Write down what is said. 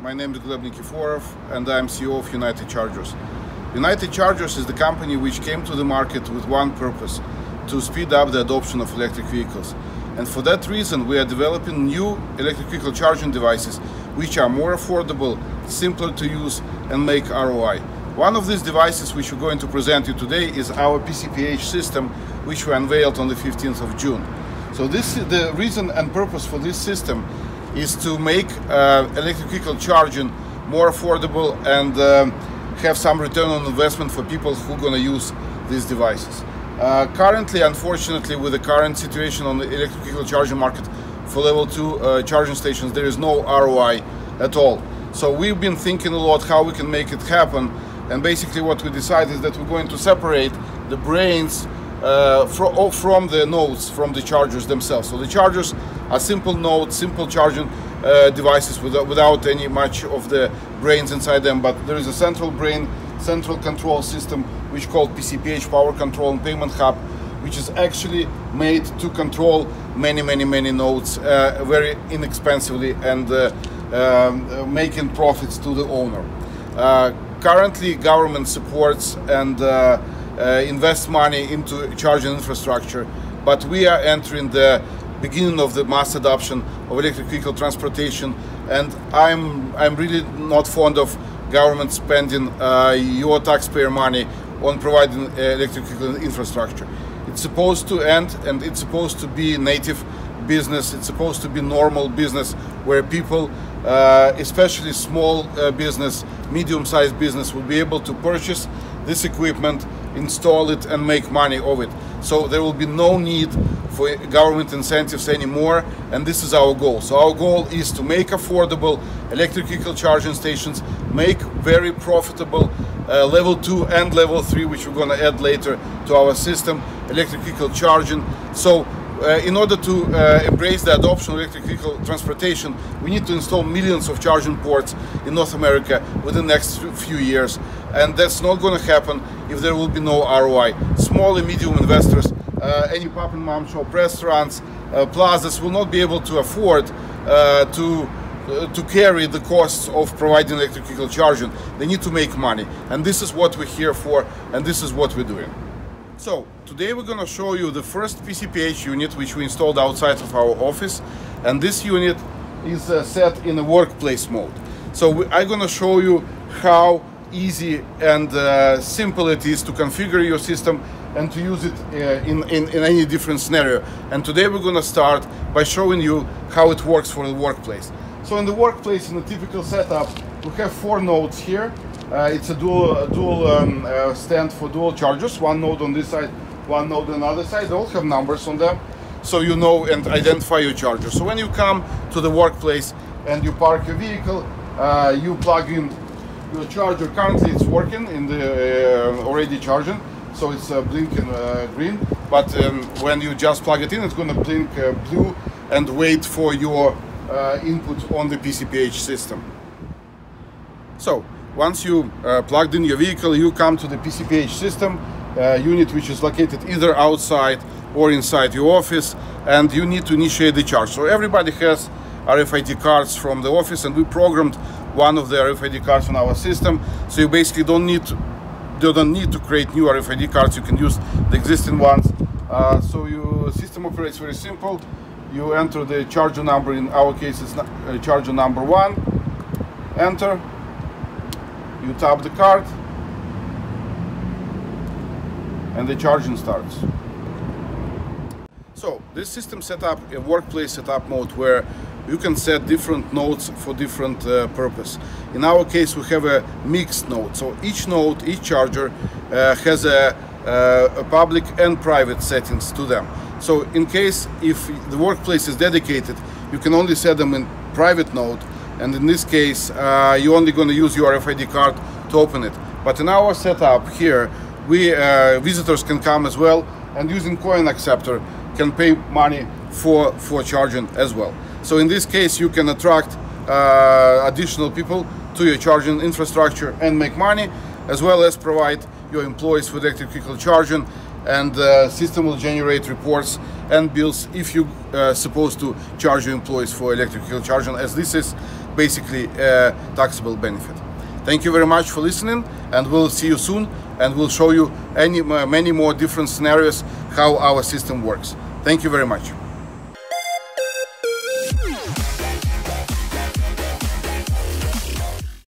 My name is Gleb Nikiforov and I'm CEO of United Chargers. United Chargers is the company which came to the market with one purpose, to speed up the adoption of electric vehicles. And for that reason, we are developing new electric vehicle charging devices which are more affordable, simpler to use and make ROI. One of these devices which we're going to present you today is our PCPH system which we unveiled on the 15th of June. So this the reason and purpose for this system is to make uh, electric vehicle charging more affordable and um, have some return on investment for people who are going to use these devices. Uh, currently, unfortunately, with the current situation on the electric vehicle charging market for level 2 uh, charging stations, there is no ROI at all. So we've been thinking a lot how we can make it happen and basically what we decided is that we're going to separate the brains uh, from, from the nodes, from the chargers themselves. So the chargers are simple nodes, simple charging uh, devices without, without any much of the brains inside them, but there is a central brain, central control system, which called PCPH, Power Control and Payment Hub, which is actually made to control many, many, many nodes uh, very inexpensively and uh, um, making profits to the owner. Uh, currently, government supports and uh, invest money into charging infrastructure, but we are entering the beginning of the mass adoption of electric vehicle transportation, and I'm I'm really not fond of government spending uh, your taxpayer money on providing uh, electric vehicle infrastructure. It's supposed to end, and it's supposed to be native business. It's supposed to be normal business where people, uh, especially small uh, business, medium-sized business, will be able to purchase this equipment install it and make money of it. So there will be no need for government incentives anymore and this is our goal. So our goal is to make affordable electric vehicle charging stations, make very profitable uh, level 2 and level 3 which we're going to add later to our system, electric vehicle charging. So uh, in order to uh, embrace the adoption of electric vehicle transportation, we need to install millions of charging ports in North America within the next few years. And that's not going to happen if there will be no ROI. Small and medium investors, uh, any pop and mom shop restaurants, uh, plazas will not be able to afford uh, to uh, to carry the costs of providing electric vehicle charging. They need to make money. And this is what we're here for, and this is what we're doing. So today we're going to show you the first PCPH unit which we installed outside of our office and this unit is uh, set in a workplace mode. So I'm going to show you how easy and uh, simple it is to configure your system and to use it uh, in, in, in, any different scenario. And today we're going to start by showing you how it works for the workplace. So in the workplace, in a typical setup, we have four nodes here uh, it's a dual, a dual um, uh, stand for dual chargers, one node on this side, one node on the other side. They all have numbers on them, so you know and identify your charger. So when you come to the workplace and you park your vehicle, uh, you plug in your charger. Currently it's working in the uh, already charging, so it's uh, blinking uh, green. But um, when you just plug it in, it's going to blink blue and wait for your input on the PCPH system. So once you uh, plugged in your vehicle, you come to the PCPH system uh, unit, which is located either outside or inside your office, and you need to initiate the charge. So everybody has RFID cards from the office, and we programmed one of the RFID cards on our system. So you basically don't need to, you don't need to create new RFID cards. You can use the existing ones. Uh, so your system operates very simple. You enter the charger number. In our case, it's uh, charger number one. Enter you tap the card and the charging starts. So this system set up a workplace setup mode where you can set different nodes for different uh, purpose. In our case we have a mixed node. So each node, each charger uh, has a, uh, a public and private settings to them. So in case if the workplace is dedicated, you can only set them in private node and in this case uh, you're only going to use your RFID card to open it. But in our setup here, we uh, visitors can come as well and using coin acceptor can pay money for, for charging as well. So in this case you can attract uh, additional people to your charging infrastructure and make money as well as provide your employees with electric vehicle charging and the system will generate reports and bills if you uh, supposed to charge your employees for electric vehicle charging as this is basically a taxable benefit. Thank you very much for listening and we'll see you soon and we'll show you any, many more different scenarios how our system works. Thank you very much.